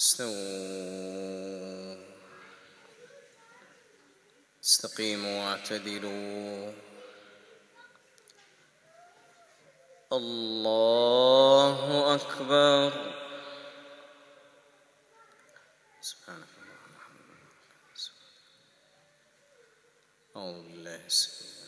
استووا. استقيموا واعتدلوا. الله أكبر. سبحانك اللهم وبحمدك. أعوذ بالله السميع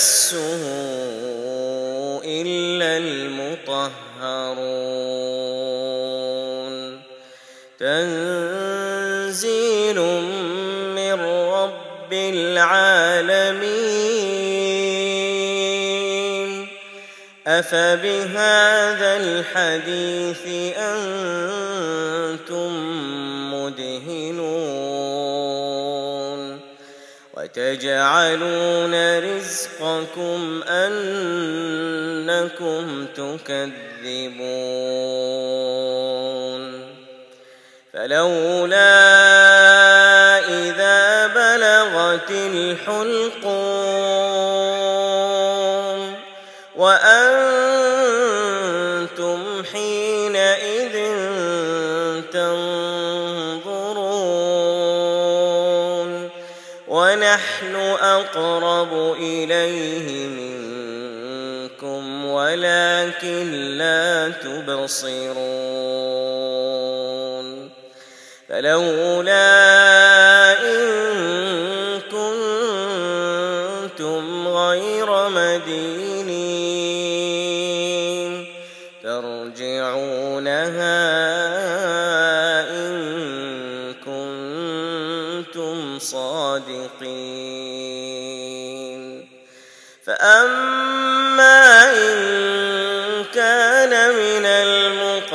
يمسه إلا المطهرون. تنزيل من رب العالمين. أفبهذا الحديث أنتم مدهنون؟ وتجعلون رزقكم أنكم تكذبون. فلولا إذا بلغت الحلقوم وأنتم ونحن أقرب إليه منكم ولكن لا تبصرون. فلولا إن كنتم غير مدينين ترجعونها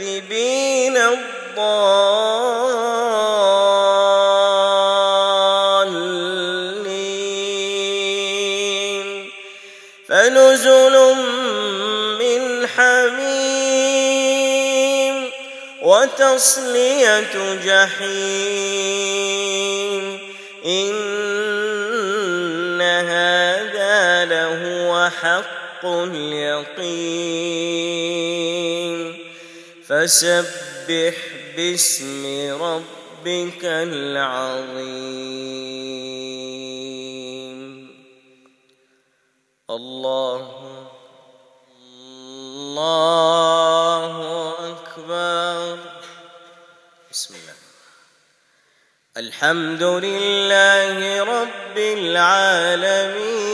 المكذبين الضالين. فنزل من حميم وتصلية جحيم. إن هذا لهو حق اليقين. فسبح باسم ربك العظيم. الله الله أكبر. بسم الله. الحمد لله رب العالمين.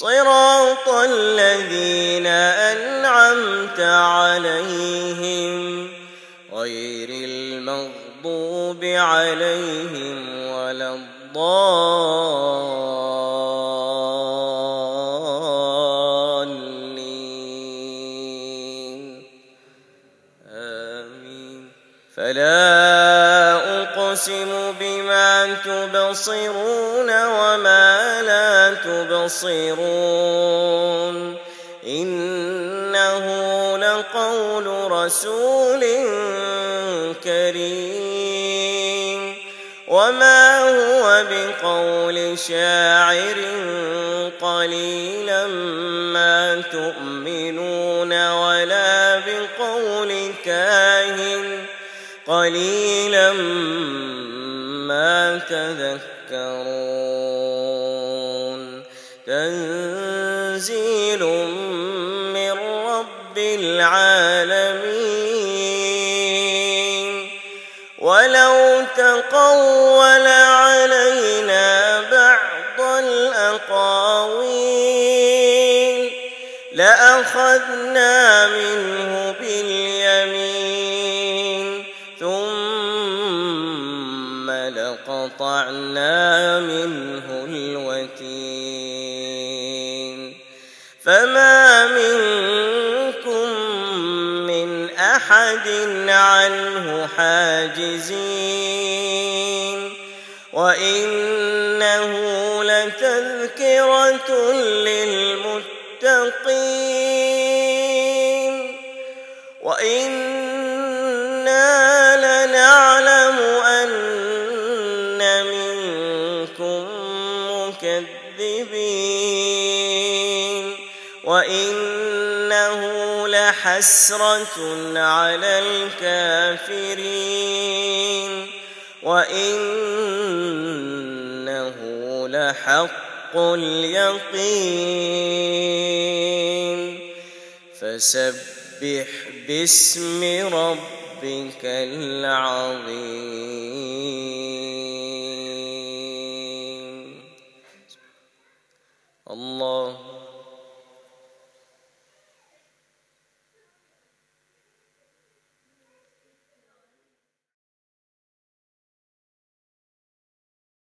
صراط الذين أنعمت عليهم غير المغضوب عليهم ولا الضالين. آمين. فلا أقسم بما تبصرون وما تبصرون إنه لقول رسول كريم. وما هو بقول شاعر قليلا ما تؤمنون ولا بقول كاهن قليلا ما تذكرون. تنزيل من رب العالمين. ولو تقول علينا بعض الأقاويل لأخذنا منه باليمين. ثم لقطعنا منه الوتين. فما منكم من أحد عنه حاجزين وإنه لتذكرة للمتقين وإنا لنعلم أن منكم مكذبين وإنه لحسرة على الكافرين وإنه لحق اليقين فسبح باسم ربك العظيم